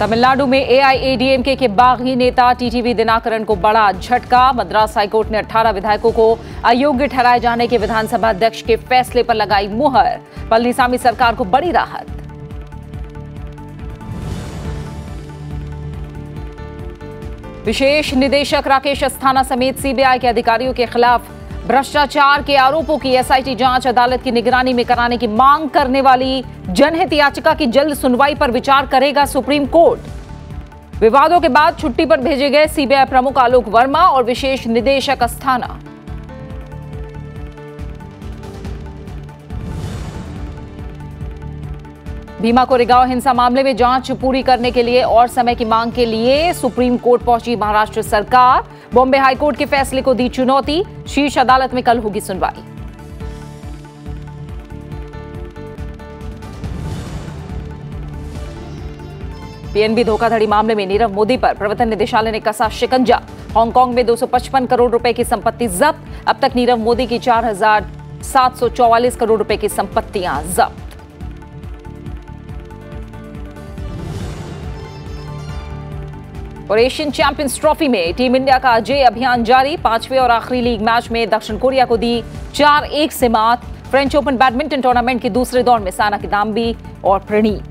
तमिलनाडु में एआईएडीएमके के बागी नेता टीटीवी दिनाकरन को बड़ा झटका। मद्रास हाईकोर्ट ने 18 विधायकों को अयोग्य ठहराए जाने के विधानसभा अध्यक्ष के फैसले पर लगाई मुहर। पलनीसामी सरकार को बड़ी राहत। विशेष निदेशक राकेश अस्थाना समेत सीबीआई के अधिकारियों के खिलाफ भ्रष्टाचार के आरोपों की एसआईटी जाँच अदालत की निगरानी में कराने की मांग करने वाली जनहित याचिका की जल्द सुनवाई पर विचार करेगा सुप्रीम कोर्ट। विवादों के बाद छुट्टी पर भेजे गए सीबीआई प्रमुख आलोक वर्मा और विशेष निदेशक अस्थाना। भीमा कोरेगांव हिंसा मामले में जाँच पूरी करने के लिए और समय की मांग के लिए सुप्रीम कोर्ट पहुँची महाराष्ट्र सरकार। बॉम्बे हाईकोर्ट के फैसले को दी चुनौती। शीर्ष अदालत में कल होगी सुनवाई। पीएनबी धोखाधड़ी मामले में नीरव मोदी पर प्रवर्तन निदेशालय ने कसा शिकंजा। हांगकांग में 255 करोड़ रुपए की संपत्ति जब्त। अब तक नीरव मोदी की 4,744 करोड़ रुपए की संपत्तियाँ जब्त। और एशियन चैंपियंस ट्रॉफी में टीम इंडिया का अजय अभियान जारी। पाँचवें और आखिरी लीग मैच में दक्षिण कोरिया को दी चार एक से मात। फ्रेंच ओपन बैडमिंटन टूर्नामेंट के दूसरे दौर में साना किदाम्बी और प्रणीत।